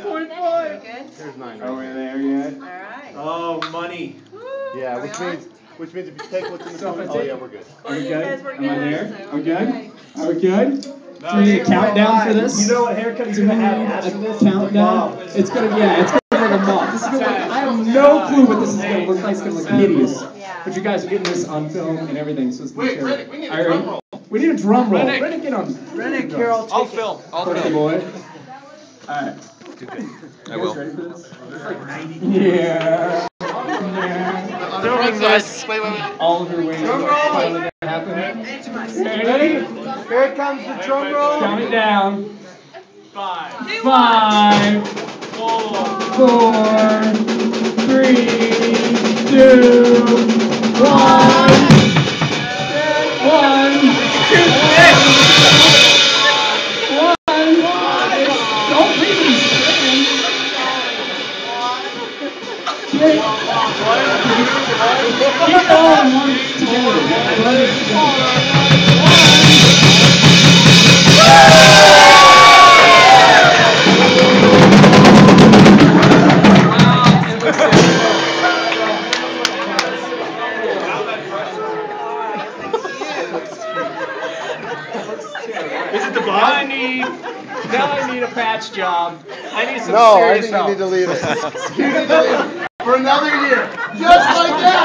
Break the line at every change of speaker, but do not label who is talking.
Fourth boy.
Good?
There's nine
Are we
right
there yet?
Alright.
Oh, money.
Yeah, which means, which means if you take what's in the
So
phone, oh yeah, we're good.
Are we
He
good?
says we're
Am I
good,
there?
so
Are we good?
okay.
Are we good?
No,
Do we need a countdown for this?
You know what haircut he's gonna have after this?
Countdown? It's gonna, yeah, it's gonna look like a moth. This is gonna look, I have no clue what this is gonna look like. It's gonna look hideous. But you guys are getting this on film and everything, so it's gonna be
Wait,
terrible.
Rennick, we need a drum roll.
We need a drum roll.
Rennick.
Rennick, get on.
Rennick, here, I'll
I'll film. I'll film.
boy. Alright.
I
You guys
will.
ready for this?
Like 90
Yeah. Yeah.
On the front wait, wait, wait.
All of your wings
Drum
are
roll.
finally gonna happen.
Ready? Here comes the drum roll.
Count it down.
Five,
Five,
four,
four, three, two, one. One, Keep keep going once together. One is together.
Is it the bomb? I need, now I need a patch job. I need some
No, I
serious
think you
help.
need to leave. You need to leave it for another year, just like that.